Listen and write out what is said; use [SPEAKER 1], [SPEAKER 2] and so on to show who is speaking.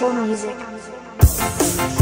[SPEAKER 1] Your music.